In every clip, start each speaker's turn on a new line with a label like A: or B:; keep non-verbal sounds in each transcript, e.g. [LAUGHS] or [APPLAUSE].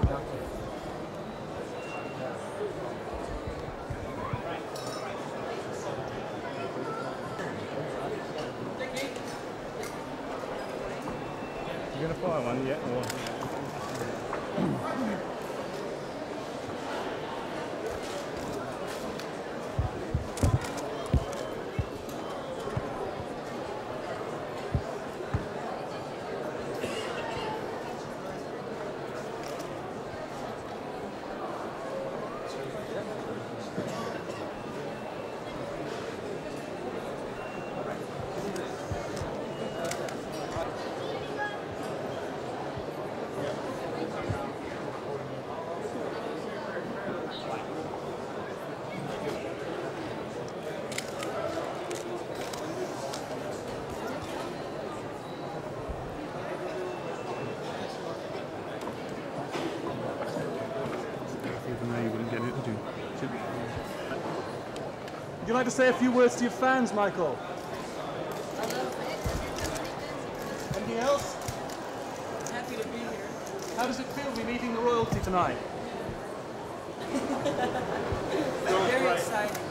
A: You gonna fire one yet, or? Even though you wouldn't get it, would you? Should be.
B: Would you like to say a few words to your fans, Michael? Anything else?
C: Happy to be here.
B: How does it feel to be meeting the royalty tonight? [LAUGHS]
C: Very exciting.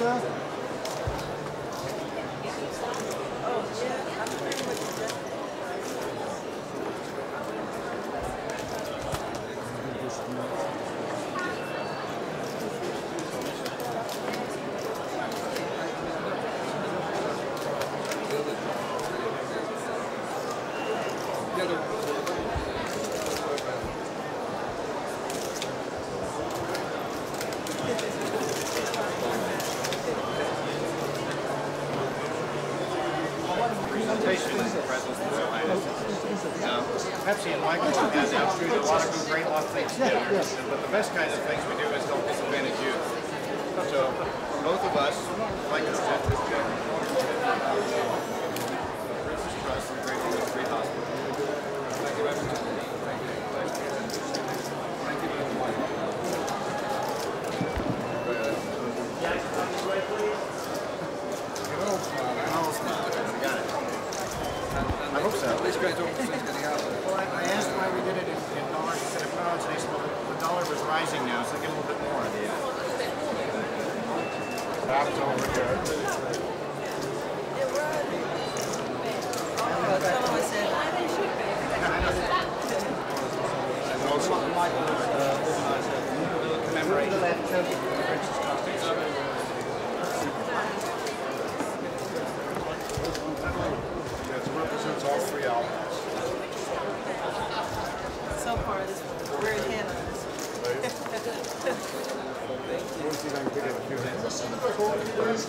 B: Excuse me, sir.
C: Oh, yeah, I'm pretty much
D: Pepsi and Michael have had now through a lot of great lot of things together. But the best kind of things we do is help disadvantaged youth. So both of us, like I said, I hope so.
E: This guy's getting out.
D: Well, I, I asked why we did it in, in dollars instead of pounds, and they said, well, the dollar was rising now, so get a little bit more. Yeah. That's over here.
C: Someone said,
D: And also, Michael uh, commemorating Princess Michael, just,